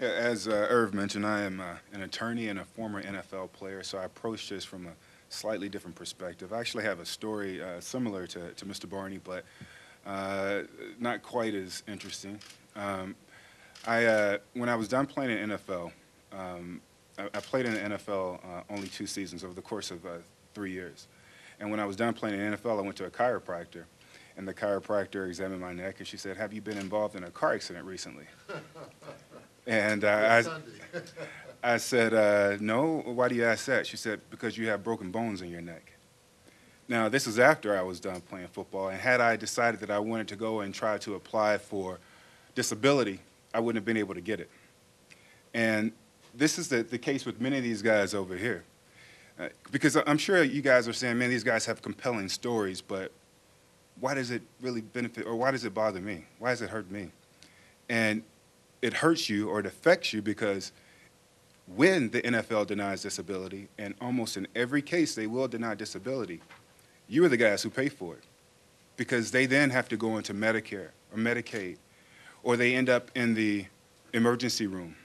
Yeah, as uh, Irv mentioned, I am uh, an attorney and a former NFL player, so I approach this from a slightly different perspective. I actually have a story uh, similar to, to Mr. Barney, but uh, not quite as interesting. Um, I, uh, when I was done playing in NFL, um, I, I, played in the NFL uh, only two seasons over the course of three years. And when I was done playing in NFL, I went to a chiropractor and the chiropractor examined my neck and she said, have you been involved in a car accident recently? And uh, I, I said, uh, no, why do you ask that? She said, because you have broken bones in your neck. Now, this is after I was done playing football, and had I decided that I wanted to go and try to apply for disability, I wouldn't have been able to get it. And this is the, the case with many of these guys over here. Uh, because I'm sure you guys are saying, man, these guys have compelling stories, but why does it really benefit, or why does it bother me? Why does it hurt me? And it hurts you or it affects you because when the NFL denies disability, and almost in every case they will deny disability, you are the guys who pay for it because they then have to go into Medicare or Medicaid, or they end up in the emergency room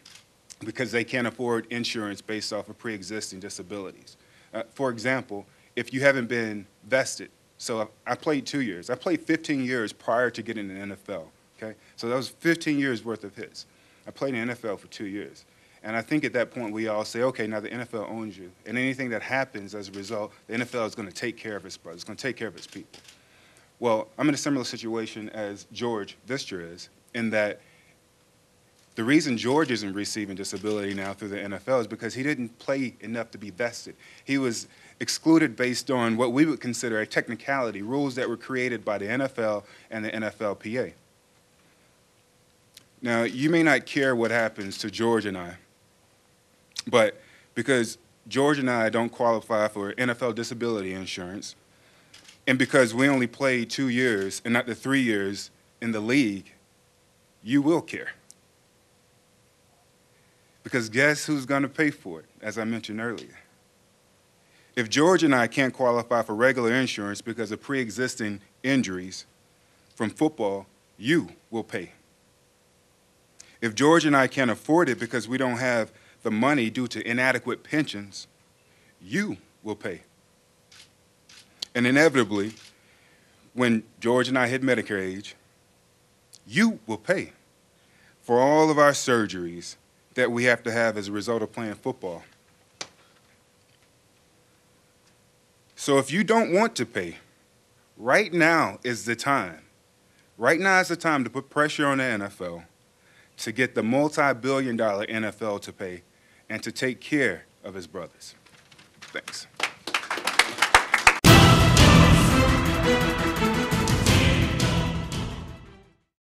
because they can't afford insurance based off of pre-existing disabilities. Uh, for example, if you haven't been vested, so I played two years. I played 15 years prior to getting in the NFL. Okay? So that was 15 years worth of hits. I played in the NFL for two years. And I think at that point we all say, okay, now the NFL owns you. And anything that happens as a result, the NFL is going to take care of its brothers, it's going to take care of its people. Well, I'm in a similar situation as George Visger is, in that the reason George isn't receiving disability now through the NFL is because he didn't play enough to be vested. He was excluded based on what we would consider a technicality, rules that were created by the NFL and the NFLPA. Now, you may not care what happens to George and I, but because George and I don't qualify for NFL disability insurance, and because we only played two years and not the three years in the league, you will care. Because guess who's going to pay for it, as I mentioned earlier? If George and I can't qualify for regular insurance because of pre existing injuries from football, you will pay. If George and I can't afford it because we don't have the money due to inadequate pensions, you will pay. And inevitably, when George and I hit Medicare age, you will pay for all of our surgeries that we have to have as a result of playing football. So if you don't want to pay, right now is the time. Right now is the time to put pressure on the NFL to get the multi-billion dollar NFL to pay and to take care of his brothers. Thanks.